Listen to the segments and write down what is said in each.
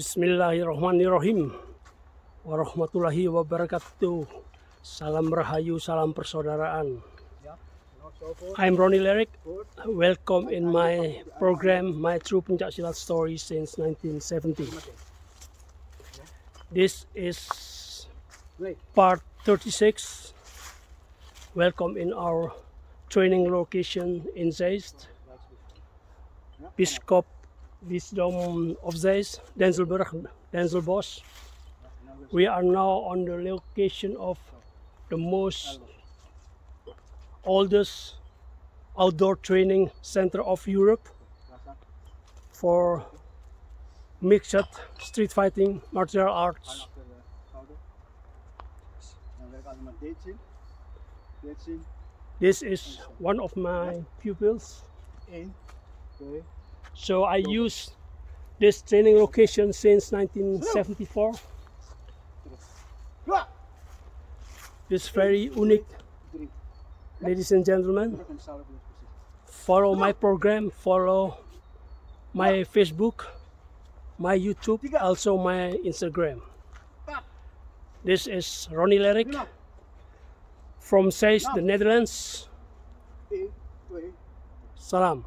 Bismillahirrahmanirrahim. Warahmatullahi wabarakatuh. Salam rahayu, salam persaudaraan. I'm Ronnie Lerick. Welcome in my program, My True Pencak Silat Story since 1970. This is part 36. Welcome in our training location in Zeist. Bischop Wisdom of Zeist, Denzelburg, Denzelbos. We are now on the location of the most oldest outdoor training center of Europe for mixed street fighting, martial arts. This is one of my pupils. So I use this training location since 1974. This very unique, ladies and gentlemen. Follow my program, follow my Facebook, my YouTube, also my Instagram. This is Ronnie Lerick from Zeist, the Netherlands. Salam.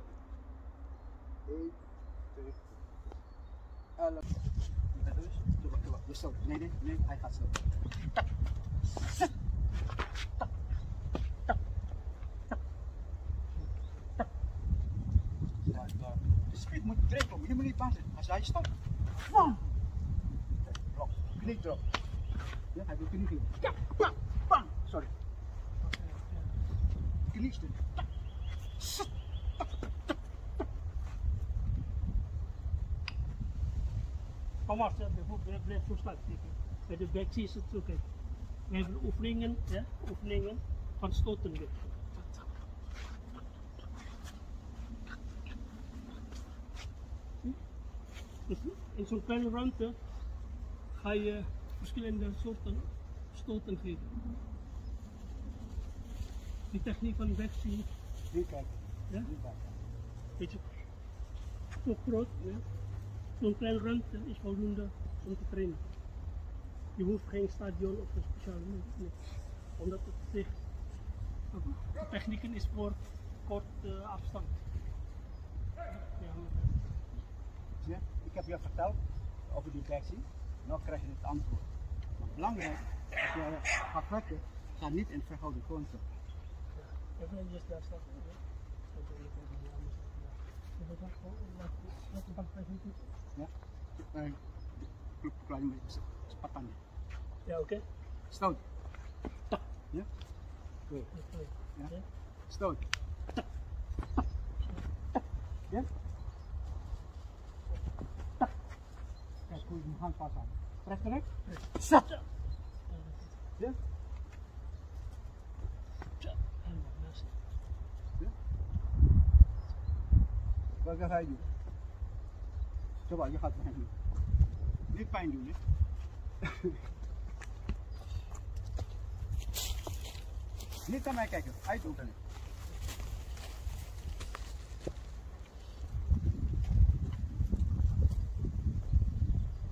Nee. De moet direct komen, je niet zijn. Als hij stopt, bam! Drop, knie drop. Ja, hij! Sorry. Knie. Maar, bijvoorbeeld, blijf zo staan. Bij de backseat is het zo, kijk. We hebben oefeningen, ja, oefeningen van stoten. Hm? In zo'n kleine ruimte ga je verschillende soorten stoten geven. Die techniek van backseat, Nu kijken. ja, beetje zo groot. Ja. Zo'n kleine ruimte is voldoende om te trainen. Je hoeft geen stadion of een speciale niks. Omdat het zich. De technieken is voor korte afstand. Ja? Ik heb je verteld over die backseat. Nu krijg je het antwoord. Maar belangrijk, als je gaat vechten, ga niet in verhouden gewoon zo. even een just daar staan. Ja? Eh, de kleine spatan. Ja, oké. Stoot. Ja? Goed. Ja? Ja. Stoot. Ja? Kijk hoe je mijn hand vasthoudt. Rechterlijk? Zat! Ja? Wat ga hij doen? Coba, je gaat doen. Niet pijn doen, hè? Niet naar mij kijken, uitoefenen.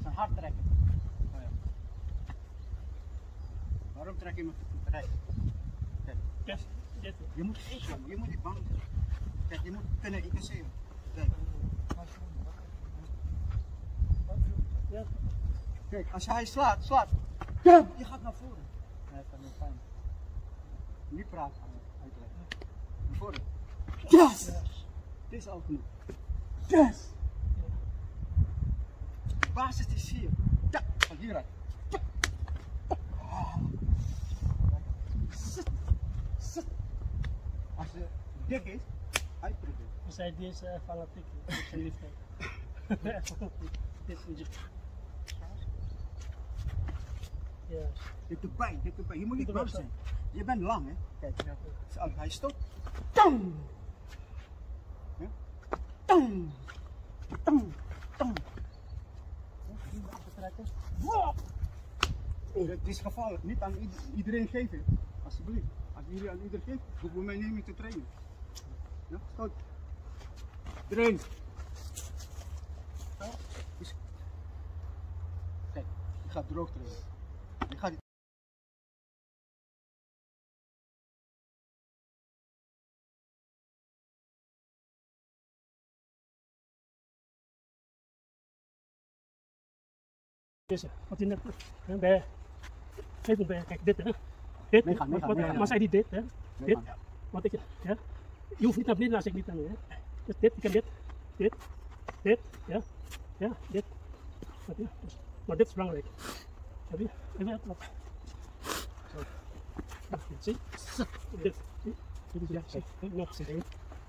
Zijn hard trekken. Oh ja. Waarom trek je me recht? Kijk, Yes, dit. je moet eten, je moet niet bang zijn. Kijk, je moet kunnen interesseren. Kijk. Ja. Kijk, als hij slaat, slaat. Ja, je gaat naar voren. Heeft dat niet pijn. Niet praten, uitleggen. Naar voren. Yes! Dit is al genoeg. Yes! De basis is hier. Ja, van hieruit. Ja. Zit. Zit. Als je dik is. We zijn deze fanatiek. Ik zijn liefheid. Dit is. Ja. Dit doet pijn, dit doet pijn. Je moet niet bang zijn. Je bent lang, hè? Kijk, Ja. Als hij stopt. Tong! Ja? Tong! Tong! Tong! Wow! Oh, het is gevaarlijk. Niet aan ieder- iedereen geven. Alsjeblieft. Als jullie aan iedereen geven, hoeven we mij niet meer te trainen. Ja, stoot. Train. Is- gaat droog trainen. Je gaat Deze, wat je net hè, bij, even bij, kijk dit hè. Dit, Meegaan, meegaan, wat, meegaan. maar zei die dit hè. Dit, wat ik, ja. Je hoeft niet naar beneden als ik niet aan hè. Dus dit, ik heb dit, dit, dit, ja, ja, dit. Dus, maar dit is belangrijk. Heb je? Het? Wat? Zo. Ja, zie? Dit, zie? Dit is ja, zie. Nog, zie.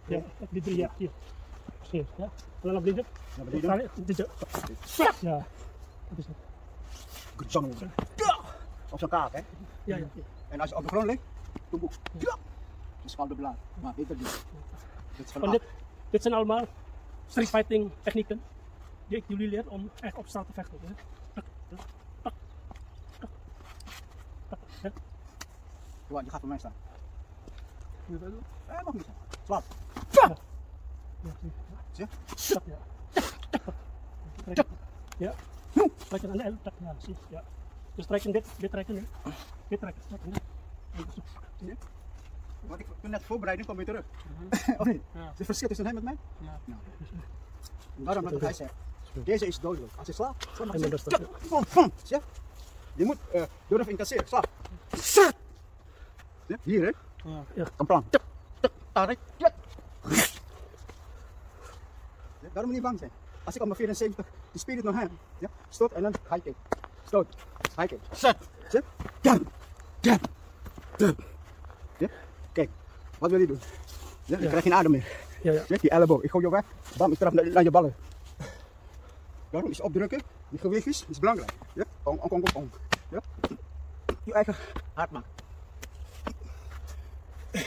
Ja, die drie, ja, hier. Hier, ja. En dan beneden. Naar beneden. Dit, dit, ja. Dat is het. Goed zo. Ja. Op zijn kaak, hè? Ja, ja, ja. En als je op de grond ligt, toen boek. Ja. De schouderblaad. Maar beter niet. Dit is van dit, zijn allemaal street fighting technieken die ik jullie leer om echt op straat te vechten. Hè. Johan, je gaat voor mij staan. Moet je doen? Eh, nog niet. Slaap. Ja, zie. Je? Ja. Ja. Trek het aan de. Tak, ja, zie. Ja. Dus trekken dit, dit trekken nu. Dit trekken, trekken. nu. Zie je? Want ik ben net voorbereiding, kom weer terug. of niet? Ja. Is er verschil tussen hem en mij? Ja. En daarom dat hij zegt. Deze is dodelijk. Als je slaapt, dan is dat- Pom, pom. Je? Moet eh, durven incasseren. Slaap. Hier, hè? Ja. Ja. Een plan. Tuk, tuk, tarik, tuk. Ja, Daarom moet je niet bang zijn. Als ik op mijn 74 de spirit nog heb, ja, stoot en dan high kick. Stoot, high kick. Zet, zet, jab. Ja? Wat wil je doen? Ja, je krijgt geen adem meer. Ja, ja. Ja, die elleboog, ik gooi je weg, bam, ik trap naar, naar je ballen. Daarom is opdrukken, die gewicht is, is belangrijk. Ja? Om, om, om, om. Ja? Je eigen hart maken.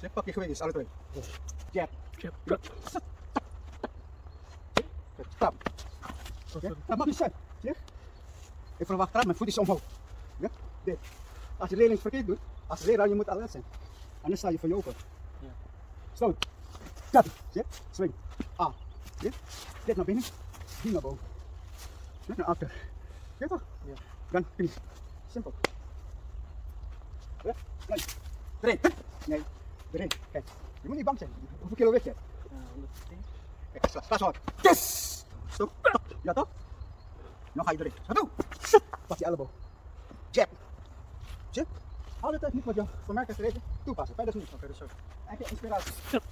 Zeg, pak je gewicht eens, alle twee. Jab, Ja. Ja. stap. Ja? Dat mag je zijn. Je? Ik verwacht trap, mijn voet is omhoog. Ja? Dit. Als je leerling verkeerd doet, als leraar je moet alert zijn. Anders sta je voor je open. Stoot. Tap. Zie je? Swing. A. Je? Dit naar binnen. Die naar boven. Dit naar achter. Je toch? Ja. Dan knie. Simpel. Ja? Nee. Erin. Hup. Nee. Erin. Kijk. Je moet niet bang zijn. Hoeveel kilo weeg je? Kijk, sla, sla zo. Yes! Stop. Ja toch? Nu ga je erin. Toe. Pak je elleboog. Jab. Je? Hou de techniek wat je van mij krijgt. Toepassen. Zo. Eigen inspiratie. Ja. Stop.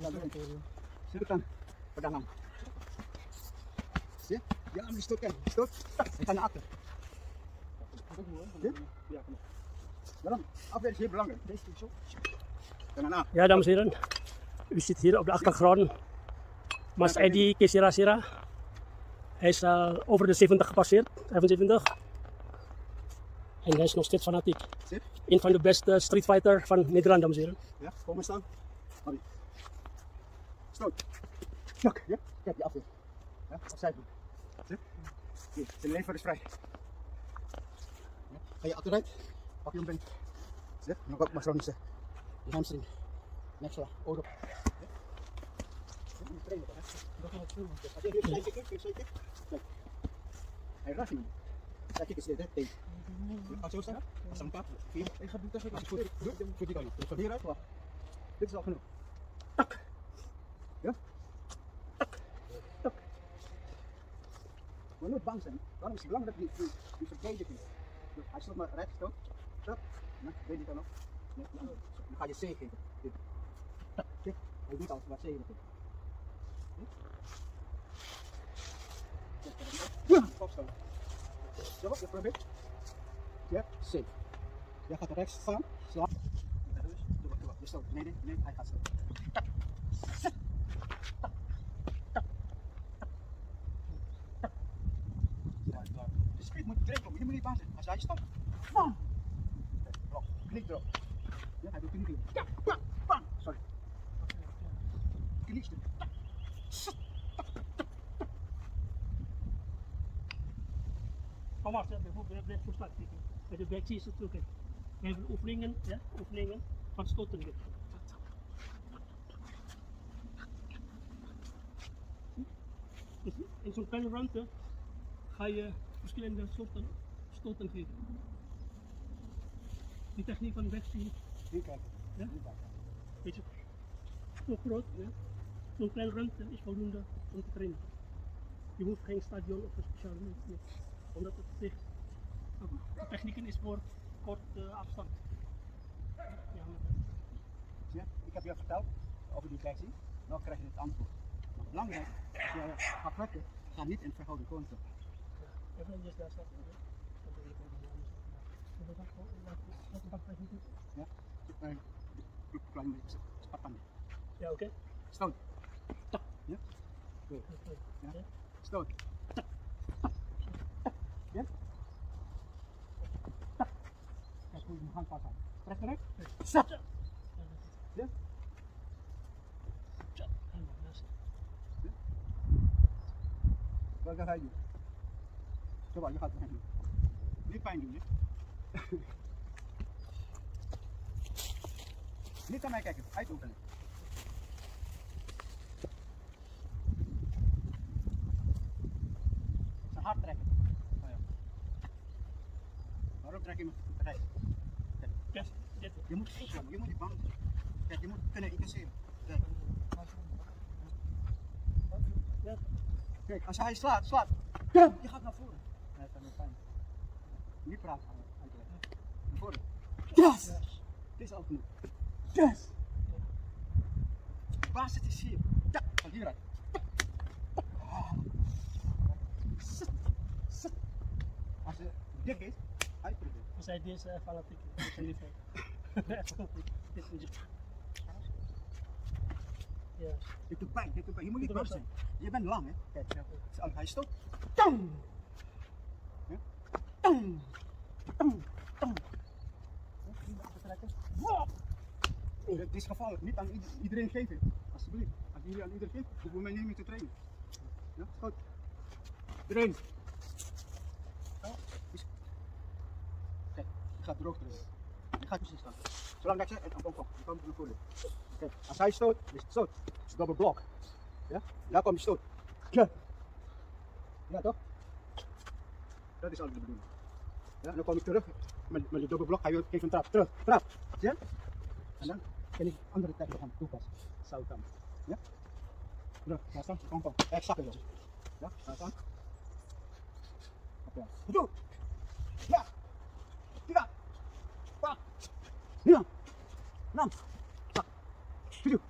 Ja, doe het. Zit het dan. Wat dan? Zie je? Ja, maar die kijken. Stoot. Tak. Ik ga naar achter. Ja, kom op. Waarom? Afweer is heel belangrijk. Deze je zo. Ja, dames en heren. U ziet hier op de achtergrond Mas Edi Kesira Sira. Hij is al over de 70 gepasseerd, 75. En hij is nog steeds fanatiek. Een van de beste street fighter van Nederland, dames en heren. Ja, kom maar staan. Stoot. Knok, ja? Kijk, die afweer. Ja, opzij doen. Zie? Hier, zijn lever is vrij. Ga je achteruit, pak je been. Zie? Nog ook maar zeggen. Je hamstring. Oor op. Moet trainen? Dat kijk, kijk, kijk. Kijk. Hij raakt niet. Kijk, kijk eens dit, hè? Teen. Als je zo staat, als een paar, vier. Ik ga doen goed doet, voet die. Dus van hieruit, wacht. Dit is al genoeg. Tak. Ja? Tak. Tak. Je moet nooit bang zijn. Daarom is het belangrijk dat je die, verdediging. Dus Hij slaat maar rechts, toch? Stop. Nee, weet je dan nog? Dan ga je C geven. Kijk, hij doet al wat C geven. Ja, wat? Je probeert. Ja, safe. Jij gaat rechts staan. Slaan. Doe wat, doe wat. Je stoot. Nee, nee, nee, hij gaat zo. Tak. Zet. Tak. Tak. Tak. Tak. Ja, klaar. De speed moet erin komen. Je moet niet bang. Als hij stopt. Bam. Blok. Knik erop. Ja, hij doet knie. Ja, bam, bam. Sorry. liefste. Maar wacht, hè, bijvoorbeeld, blijf voor start kijken. Bij de back is het ook. We hebben oefeningen, ja, oefeningen van stoten. Dus in zo'n kleine ruimte ga je verschillende soorten geven. Die techniek van backseat, Hier kijken. Ja? Weet je, zo groot, ja. zo'n kleine ruimte is voldoende om te trainen. Je hoeft geen stadion of een speciale nee, nee. omdat het dicht. De technieken is voor korte afstand. Ja, maar- Zie je? Ik heb je verteld over die flexie. Nou krijg je het antwoord. Maar belangrijk, als je gaat trekken, ga niet in verhouden konten. Even just daar Ja? Een klein beetje spatten. Ja, oké. Stoot. Ja? Goed. Oké. Ja? Ja. Stoot. Ja? Kijk hoe je hem hand vasthoudt. Trek eruit. Zat. Ja, Ja? Ja. Wat ga je doen? Zo wat, je gaat het doen. Niet pijn doen, hè? Niet naar mij kijken, uitoefenen. Hard trekken. Oh ja. Waarom trek je me? Yes. Je moet inkomen, je moet niet bang zijn. Kijk, je moet kunnen incasseren. Kijk. Kijk, als hij slaat, slaat. Je gaat naar voren. Nee, dat is niet fijn. Niet praten. Voren. Yes! Het is al genoeg. Yes! Waar zit is hier? Ja, van hieruit. Zit, zit. Als het dik is, uitproberen. Als hij deze uh, fanatiek is, niet fijn. Dit is. Ja. Dit doet pijn, dit doet pijn. Je moet niet Dit zijn. Je bent lang, hè? Kijk, als hij stopt. Tong! Ja? Tong! Tong! Tong! Ja, niet naar achter trekken. Wow! Oh, dit is gevaarlijk. Niet aan ieder- iedereen geven. Alsjeblieft. Als jullie aan iedereen geven, hoeven mij niet meer te trainen. Ja, is goed. Erin. Ja, Kijk, je gaat droog trainen. Je gaat precies staan. Zolang dat je het aan komt, je komt naar voren. Kijk, als hij stoot, is het stoot. Het is double blok. Ja? Daar komt de stoot. Ja. Toch? Dat is al de bedoeling. Ja, en dan kom ik terug met, met de dubbele blok. Ga je geef een trap. Terug. Trap. Zie je? En dan kan ik andere technieken gaan toepassen. Zou kan. Ja? Terug. Ga staan. Kom, kom. Echt zakken dus. Ja? Ga staan. Oké. Goed. Ja. Tiga. Pak. Ja. Tujuh.